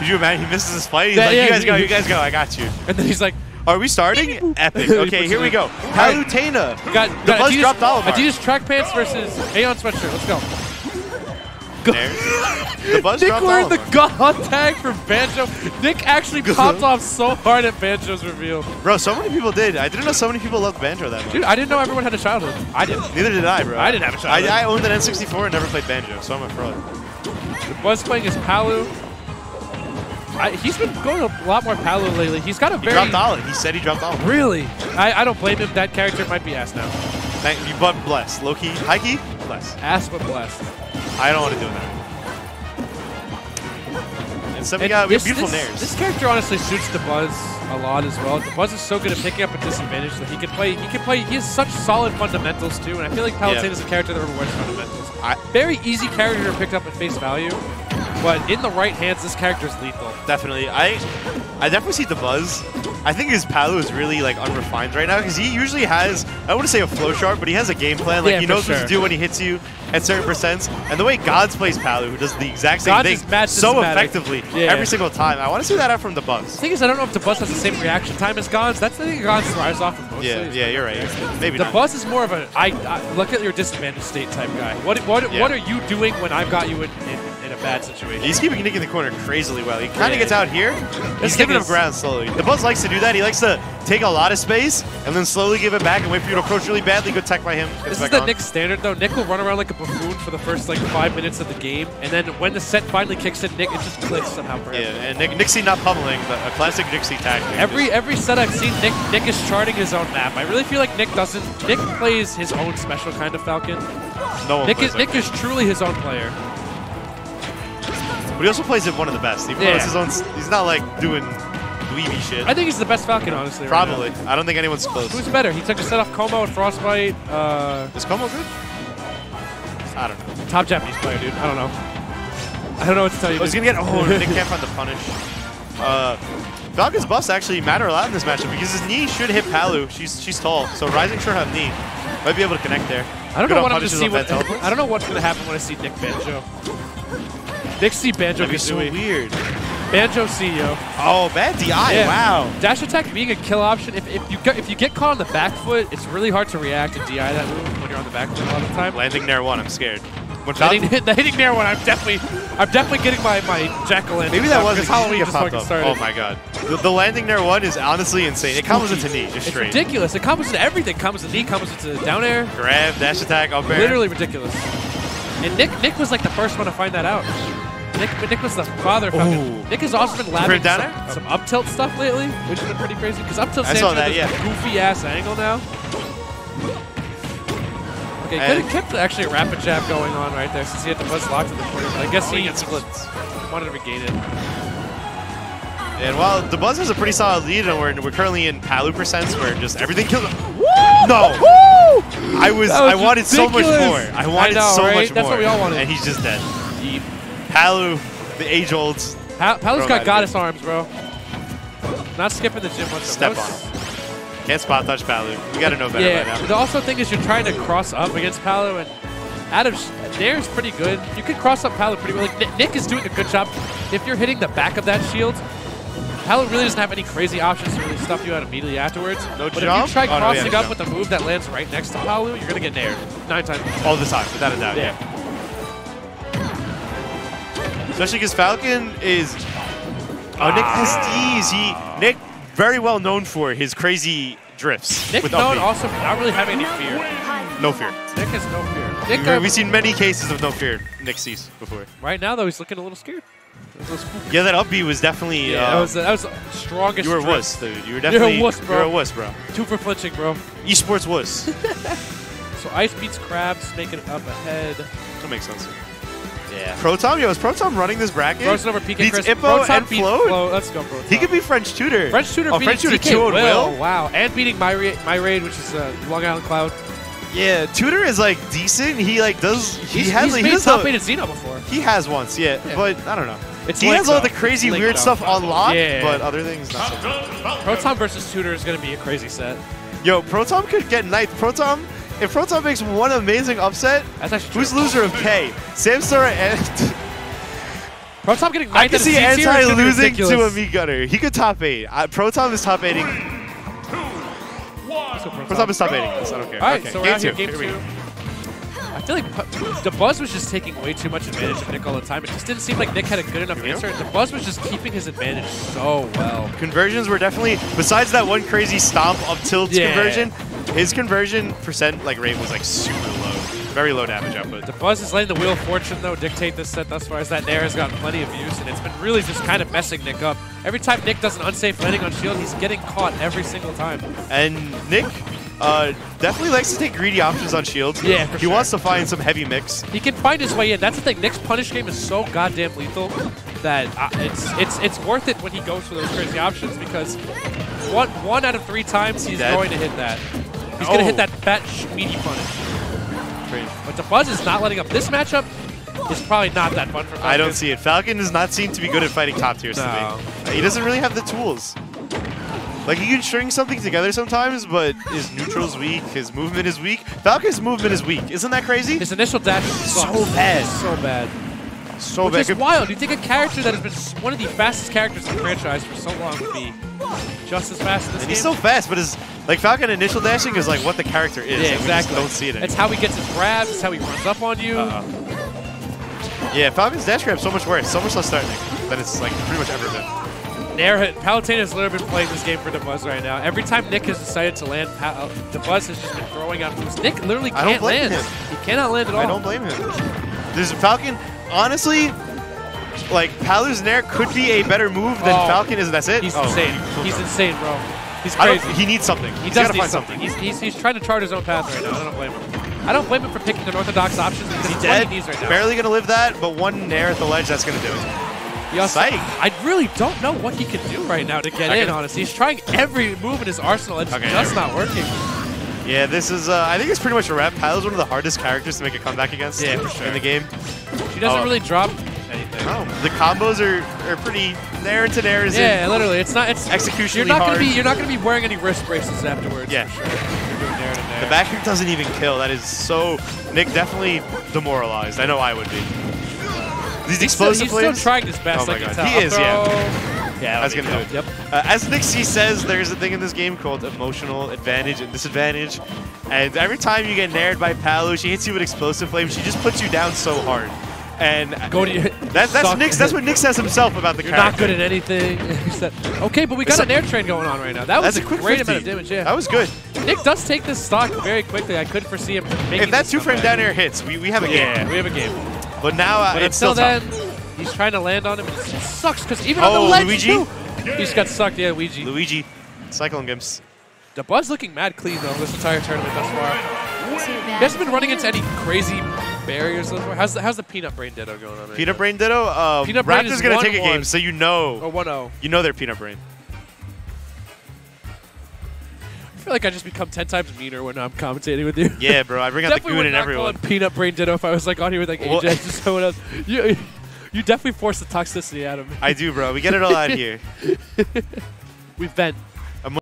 Could you imagine? He misses his fight. He's like, yeah, you guys go, you guys go. I got you. And then he's like, Are we starting? Epic. Okay, here we go. Palutena. got, The got buzz Adidas, dropped Olimar. Adidas track pants versus Aeon sweatshirt. Let's go. Go. There. Dabuz Nick dropped wearing the. God tag for Banjo. Nick actually popped off so hard at Banjo's reveal. Bro, so many people did. I didn't know so many people loved Banjo that much. Dude, I didn't know everyone had a childhood. I didn't. Neither did I, bro. I didn't have a childhood. I, I owned an N64 and never played Banjo, so I'm a fraud. Dabuz playing as Palu. I, he's been going a lot more Palu lately. He's got a He very dropped Olive. He said he dropped Olive. really. I, I don't blame him. That character might be ass now. Thank you, but bless. Low key, high key, bless. Ass but blessed. I don't want to do that. And some And got this- beautiful this, nairs. This character honestly suits Dabuz a lot as well. Dabuz is so good at picking up a disadvantage that he can play. He can play. He has such solid fundamentals too, and I feel like Palutena Yeah. is a character that rewards fundamentals. I- Very easy character to pick up at face value, but in the right hands, this character is lethal. Definitely. I I definitely see Dabuz. I think his Palu is really like unrefined right now because he usually has I wouldn't say a flow chart, but he has a game plan. Like Yeah, he knows what to do when he hits you at certain percents. And the way Gods plays Palu, who does the exact same Gods thing so effectively Yeah. every single time. I want to see that out from Dabuz. The thing is, I don't know if Dabuz has the same reaction time as Gods. That's the thing Gons thrives off of mostly. Yeah, yeah, you're right. Maybe The not. Buzz is more of a I, I look at your disadvantage state type guy. What what, Yeah. what are you doing when I've got you in, in, in a bad situation? He's keeping Nick in the corner crazily well. He kind of Yeah. gets out here. He's giving him ground slowly. Dabuz likes to do that. He likes to take a lot of space and then slowly give it back and wait for you to approach really badly. Good tech by him. This is the on. Nick standard though. Nick will run around like a buffoon for the first like five minutes of the game, and then when the set finally kicks in, Nick it just clicks somehow for him. Yeah, and Nick, NickC not pummeling, but a classic NickC tactic. Every every set I've seen, Nick Nick is charting his own map. I really feel like Nick doesn't. Nick plays his own special kind of Falcon. no one Nick is like Nick is truly his own player. But he also plays it one of the best. Even though it's Yeah. his own, he's not like doing dweeby shit. I think he's the best Falcon, honestly. right. Probably. I don't think anyone's close. Who's better? He took a set off Como and Frostbite. Uh, Is Como good? I don't know. top Japanese player, dude. I don't know. I don't know what to tell you. Oh, he's gonna get. Oh, Nick can't find the punish. Uh, Falcon's buffs actually matter a lot in this matchup because his knee should hit Palu. She's she's tall, so Rising should have knee. Might be able to connect there. I don't Good know what I'm gonna see. What. I don't know what's gonna happen when I see Nick Banjo. Nick see Banjo That'd be so Kazooie. weird. Banjo CEO. Oh, bad DI. Yeah. Wow. Dash attack being a kill option. If, if you get, if you get caught on the back foot, it's really hard to react and DI that move when you're on the back foot a lot of the time. Landing Nair one. I'm scared. When The Falcon, hitting, the hitting nair one, I'm definitely, I'm definitely getting my my jackal in. maybe that wasn't Halloween get just popped fucking up. started. Oh my god. The, the landing Nair one is honestly insane. It combos into knee, just straight. It's straight. ridiculous. It comes into everything. Combos into knee, combos into down air. Grab, dash attack, up air. Literally ridiculous. And Nick Nick was like the first one to find that out. Nick Nick was the father of Nick has also been Compared labbing some, some up tilt stuff lately, which has been pretty crazy. Because up tilt I stands saw for this yeah. goofy ass angle now. Okay, And- could have kept actually a rapid jab going on right there since he had Dabuz locked in the corner. But I guess Oh, he he gets splits. wanted to regain it. And while Dabuz has a pretty solid lead, and we're, we're currently in Palu percents where just everything kills. No! I was, was I wanted so much more. I wanted know, so right? much That's more. what we all wanted. And he's just dead. Palu, the age old. Pa- Palu's got goddess arms, bro. Not skipping the gym much. Step on. Can't spot touch Palu. You gotta know better Yeah. The also thing is you're trying to cross up against Palu, and Adam Nair's pretty good. You can cross up Palu pretty well. Like, Nick- is doing a good job. If you're hitting the back of that shield, Palu really doesn't have any crazy options to really stuff you out immediately afterwards. No but jump? if you try Oh, no, yeah, crossing up jump. with a move that lands right next to Palu, you're gonna get nared nine times. All the time, without a doubt. Yeah. Especially because Falcon is. Oh, Nick has D's. He Nick very well known for his crazy drifts Nick with known also not really having any fear. No fear. Nick has no fear. Nick, We- uh, We've seen many cases of no fear Nick sees before. right now though, he's looking a little scared. A. Yeah, that up B was definitely. Yeah, uh, that was that was the strongest. you were a wuss, dude. You were definitely. wuss, bro. You're a wuss, bro. Two for flinching, bro. Esports wuss. So ice beats crabs, making it up ahead. that makes sense. Yeah. Protom, yo, is Protom running this bracket? Frozen over PK Beats Chris. Ippo Proton and Float? Flo. Let's go, Proton. He could be French tutor. French Tutor Oh, beating French tutor DK Tutor Will. Will. Wow. And beating my, ra- my raid, which is uh, Long Island Cloud. Yeah, tutor is like decent. He like does. He He's, has. he's like, beat he, does top eight at Xeno before. he has once, yeah, Yeah. but I don't know. It's he has all though. the crazy It's weird though. stuff unlocked, Yeah. but other things not so much. Proton versus Tutor is going to be a crazy set. Yo, Protom could get ninth. Protom, if Protom makes one amazing upset, That's actually who's true. loser of K? Samstar and Protom getting I can see be anti-losing to a meat gunner. He could top eight. Uh, Proton is top eighting. So Protom- Proton is top eighting this. I don't care. All right, okay. so game two. game two. I feel like Dabuz was just taking way too much advantage of Nick all the time. It just didn't seem like Nick had a good enough answer. Dabuz was just keeping his advantage so well. Conversions were definitely, besides that one crazy stomp of Tilt's Yeah. conversion, his conversion percent like rate was like super low. Very low damage output. Dabuz is letting the Wheel of Fortune, though, dictate this set thus far, as that Nair has gotten plenty of use, and it's been really just kind of messing Nick up. Every time Nick does an unsafe landing on shield, he's getting caught every single time. And Nick uh, definitely likes to take greedy options on shields. Yeah, He sure. wants to find some heavy mix. He can find his way in. That's the thing. Nick's punish game is so goddamn lethal that uh, it's it's it's worth it when he goes for those crazy options because one one out of three times he's Dead. going to hit that. He's going to Oh. hit that fat meaty punish. But Dabuz is not letting up. This matchup is probably not that fun for I don't see it. Falcon does not seem to be good at fighting top tiers to me. He doesn't really have the tools. Like, he can string something together sometimes, but his neutral's weak, his movement is weak. Falcon's movement is weak. Isn't that crazy? His initial dash is So bad. So bad. so Which bad. is wild. You think a character that has been one of the fastest characters in the franchise for so long would be just as fast as this And game? he's so fast, but his like Falcon initial dashing is like what the character is. yeah, and we just exactly. don't see it It's how he gets his grabs. It's how he runs up on you. Uh-uh. Yeah, Falcon's dash grab's so much worse, so much less threatening than it's like pretty much ever been. Nair. Palutena has literally been playing this game for Dabuz right now. Every time Nick has decided to land, Pal- uh, Buzz has just been throwing out moves. Nick literally I don't can't blame land. him. He cannot land at all. I don't blame him. There's Falcon, honestly, like Palu's Nair could be a better move than Oh. Falcon is. That's it. He's Oh, insane. He's insane, bro. He's I don't- crazy. he needs something. He He's does gotta find something. something. He's, he's, he's trying to chart his own path right now. I don't blame him. I don't blame him for picking unorthodox options because He's dead. he needs right now. Barely gonna live that, but one Nair at the ledge, that's gonna do it. He Psych. I really don't know what he can do right now to get Okay. in, honestly. He's trying every move in his arsenal. It's Okay, just not working. Yeah, this is. Uh, I think it's pretty much a wrap. Palu's one of the hardest characters to make a comeback against. Yeah, for sure. In the game. She doesn't Oh. really drop anything. Oh, the combos are, are pretty into Nair is Yeah, literally. It's not. It's Executionally You're not hard. gonna be. You're not gonna be wearing any wrist braces afterwards. Yeah. for sure. There there. The back kick doesn't even kill. That is so. Nick definitely demoralized. I know I would be. These He's still, explosive he's still trying his best. Oh my God. He is, yeah. Yeah, That's that'll gonna do it. Yep. Uh, as Nick C says, there's a thing in this game called emotional advantage and disadvantage. And every time you get nared by Palu, she hits you with explosive flames. She just puts you down so hard. And Go to your. that, that's suck. Nick's. That's what Nick says himself about the You're not good at anything. Okay, but we got It's an air train going on right now. That was That's a quick great 50. amount of damage. Yeah. That was good. Nick does take this stock very quickly. I couldn't foresee him making If that this two frame down air hits, we, we have a game. Yeah, we have a game. But now uh, But it's until still then, tough. he's trying to land on him. It sucks because even on Oh, the ledge Luigi? too, he just got sucked. Yeah, Luigi. Luigi, Cyclone Gimps. Dabuz looking mad clean though this entire tournament thus far. He hasn't been running into any crazy barriers. How's the, how's the Peanut Brain Ditto going on right Peanut Brain Ditto. Um, Peanut Brain Raptor's is gonna take a game, so you know, now? Or 1-0. you know they're Peanut Brain. I feel like I just become 10 times meaner when I'm commentating with you. Yeah, bro. I bring out the goon in everyone. Peanut Brain Ditto if I was like on here with like Well- AJ or someone else. You, you definitely force the toxicity out of me. I do, bro. We get it all out here. we vent.